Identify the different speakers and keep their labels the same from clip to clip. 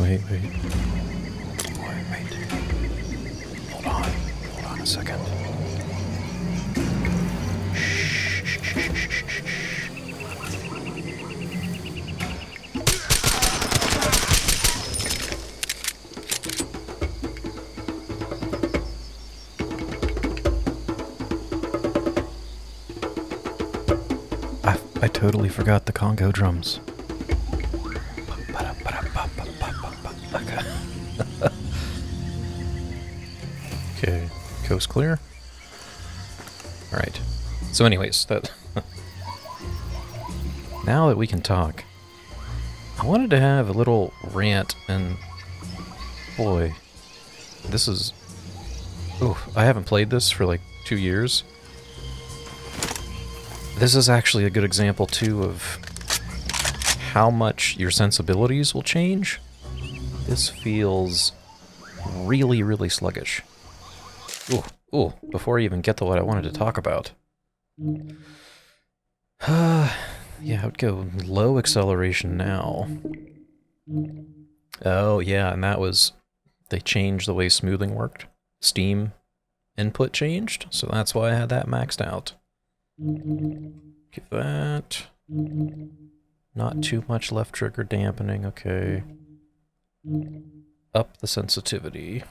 Speaker 1: Wait, wait. Wait, wait. Hold on. Hold on a second. I, I totally forgot the Congo drums. Coast clear. All right. So, anyways, that now that we can talk, I wanted to have a little rant, and boy, this is. Oh, I haven't played this for like two years. This is actually a good example too of how much your sensibilities will change. This feels really, really sluggish. Ooh, ooh, before I even get to what I wanted to talk about. yeah, I would go low acceleration now. Oh, yeah, and that was... They changed the way smoothing worked. Steam input changed, so that's why I had that maxed out. Get that. Not too much left trigger dampening, okay. Up the sensitivity.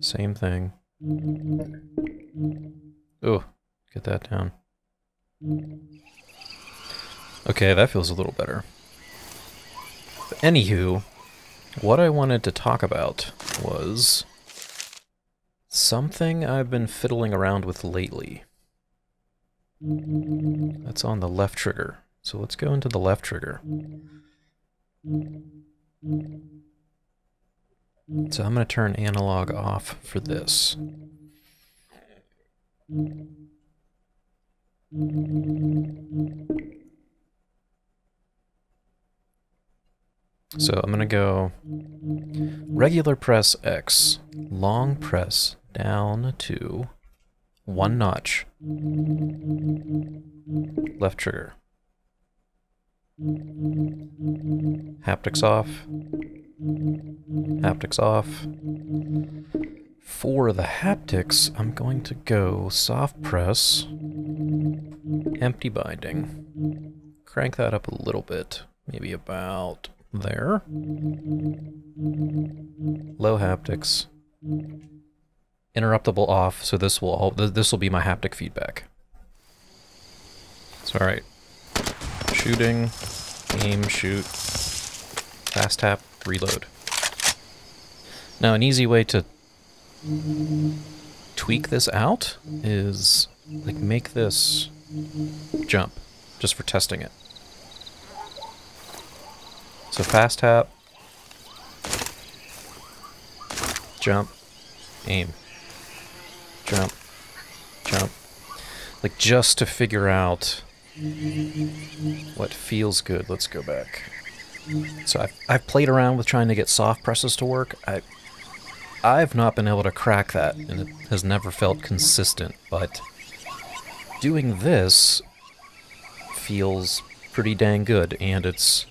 Speaker 1: Same thing. Oh, get that down. Okay, that feels a little better. But anywho, what I wanted to talk about was something I've been fiddling around with lately. That's on the left trigger. So let's go into the left trigger. So I'm going to turn analog off for this. So I'm going to go regular press X, long press down to one notch, left trigger. Haptics off. Haptics off. For the haptics, I'm going to go soft press, empty binding. Crank that up a little bit, maybe about there. Low haptics. Interruptible off, so this will all, this will be my haptic feedback. So alright. Shooting, aim, shoot, fast tap, reload. Now an easy way to tweak this out is like make this jump just for testing it. So fast tap, jump, aim, jump, jump. Like just to figure out what feels good. Let's go back. So I've, I've played around with trying to get soft presses to work. I, I've not been able to crack that, and it has never felt consistent, but doing this feels pretty dang good, and it's...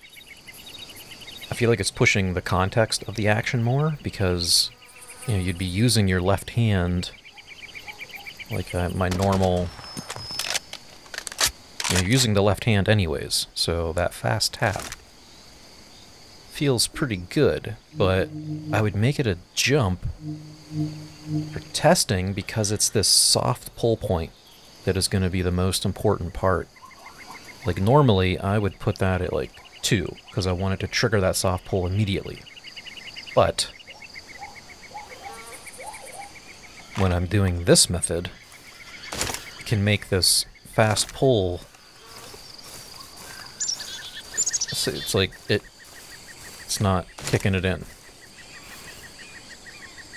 Speaker 1: I feel like it's pushing the context of the action more, because, you know, you'd be using your left hand like uh, my normal you're using the left hand anyways, so that fast tap feels pretty good, but I would make it a jump for testing because it's this soft pull point that is going to be the most important part. Like normally I would put that at like 2 because I wanted to trigger that soft pull immediately. But when I'm doing this method, I can make this fast pull it's, it's like it it's not kicking it in.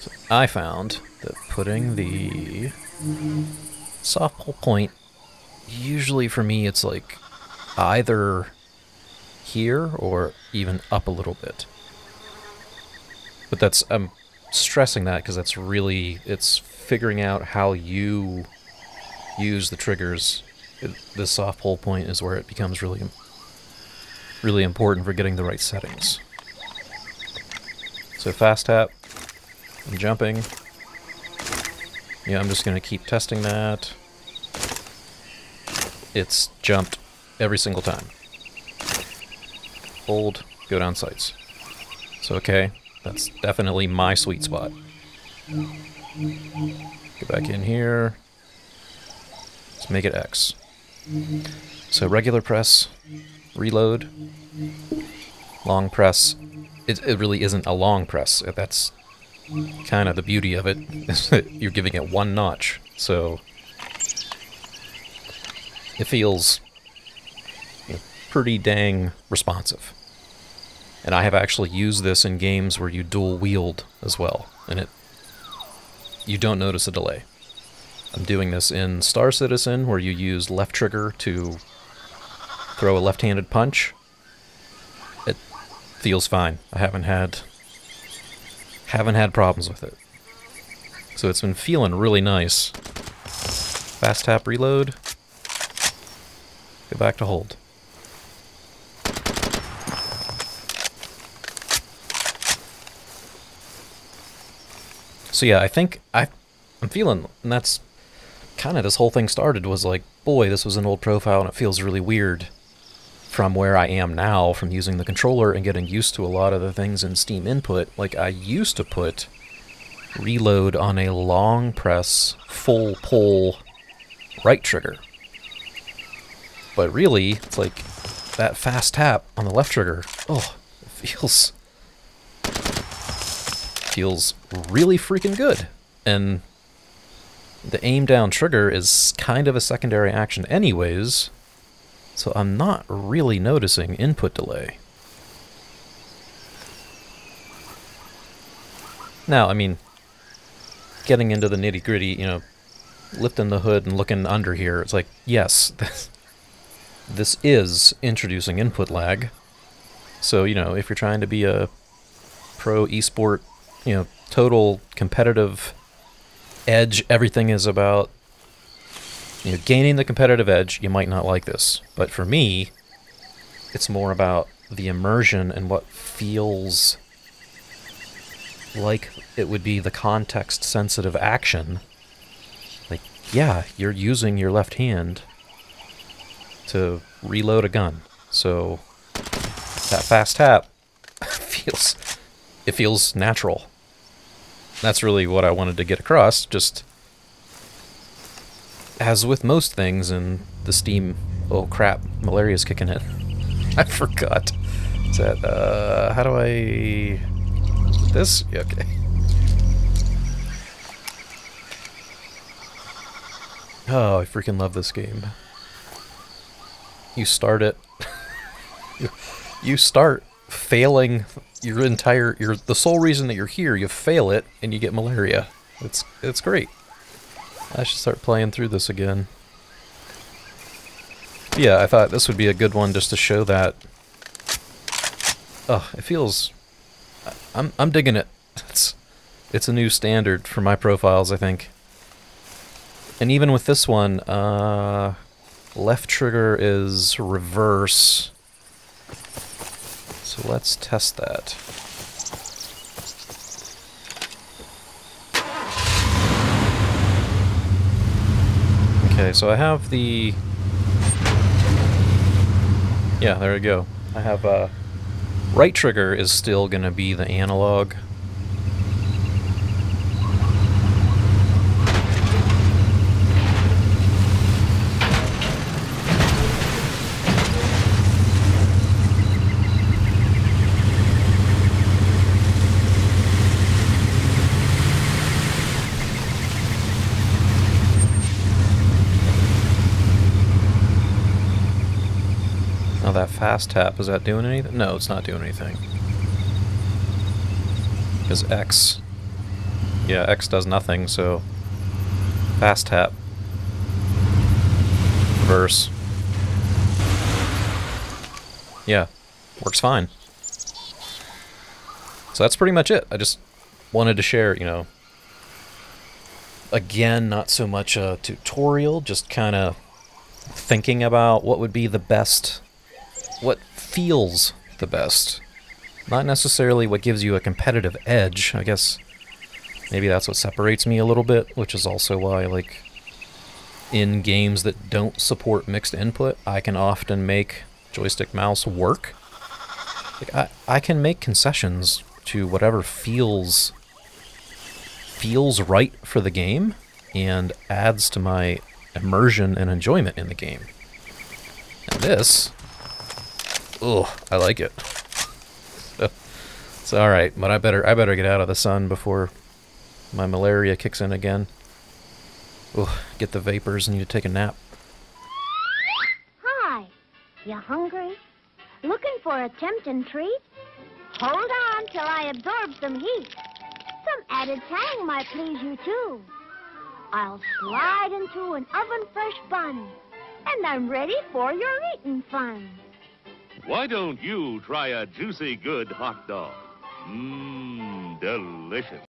Speaker 1: So I found that putting the soft pull point usually for me it's like either here or even up a little bit. But that's I'm stressing that because that's really it's figuring out how you use the triggers. It, the soft pull point is where it becomes really really important for getting the right settings. So fast tap, I'm jumping. Yeah, I'm just to keep testing that. It's jumped every single time. Hold, go down sights. So okay, that's definitely my sweet spot. Go back in here. Let's make it X. So regular press, reload, long press. It, it really isn't a long press. That's kind of the beauty of it. You're giving it one notch. So it feels you know, pretty dang responsive. And I have actually used this in games where you dual wield as well, and it you don't notice a delay. I'm doing this in Star Citizen where you use left trigger to throw a left-handed punch. Feels fine. I haven't had haven't had problems with it. So it's been feeling really nice. Fast tap reload. Go back to hold. So yeah, I think I, I'm feeling, and that's kind of this whole thing started was like, boy, this was an old profile and it feels really weird from where I am now from using the controller and getting used to a lot of the things in Steam input. Like I used to put reload on a long press, full pull right trigger. But really, it's like that fast tap on the left trigger. Oh, it feels feels really freaking good. And the aim down trigger is kind of a secondary action anyways, so I'm not really noticing input delay. Now, I mean, getting into the nitty gritty, you know, lifting the hood and looking under here, it's like, yes, this, is introducing input lag. So, you know, if you're trying to be a pro esport you know, total competitive edge. Everything is about you know, gaining the competitive edge. You might not like this, but for me, it's more about the immersion and what feels like it would be the context sensitive action. Like, yeah, you're using your left hand to reload a gun. So that fast tap feels it feels natural. That's really what I wanted to get across, just as with most things in the Steam... Oh crap, malaria's kicking in. I forgot. Is that, uh, how do I... This? Okay. Oh, I freaking love this game. You start it. you, you start failing your entire your the sole reason that you're here, you fail it and you get malaria. It's it's great. I should start playing through this again. Yeah, I thought this would be a good one just to show that. Oh, it feels. I'm I'm digging it. It's it's a new standard for my profiles, I think. And even with this one, uh, left trigger is reverse. So let's test that. Okay, so I have the... Yeah, there we go. I have, uh... Right trigger is still going to be the analog. That fast tap, is that doing anything? No, it's not doing anything. Because X... Yeah, X does nothing, so... Fast tap. Reverse. Yeah, works fine. So that's pretty much it. I just wanted to share, you know... Again, not so much a tutorial, just kind of thinking about what would be the best what feels the best. Not necessarily what gives you a competitive edge. I guess maybe that's what separates me a little bit, which is also why, like, in games that don't support mixed input, I can often make joystick mouse work. Like, I, I can make concessions to whatever feels feels right for the game and adds to my immersion and enjoyment in the game. And this, oh, I like it. it's all right, but I better I better get out of the sun before my malaria kicks in again. Oh, get the vapors. Need to take a nap.
Speaker 2: Hi. You hungry? Looking for a tempting treat? Hold on till I absorb some heat. Some added tang might please you too. I'll slide into an oven-fresh bun, and I'm ready for your eating fun.
Speaker 3: Why don't you try a juicy good hot dog? Mmm, delicious.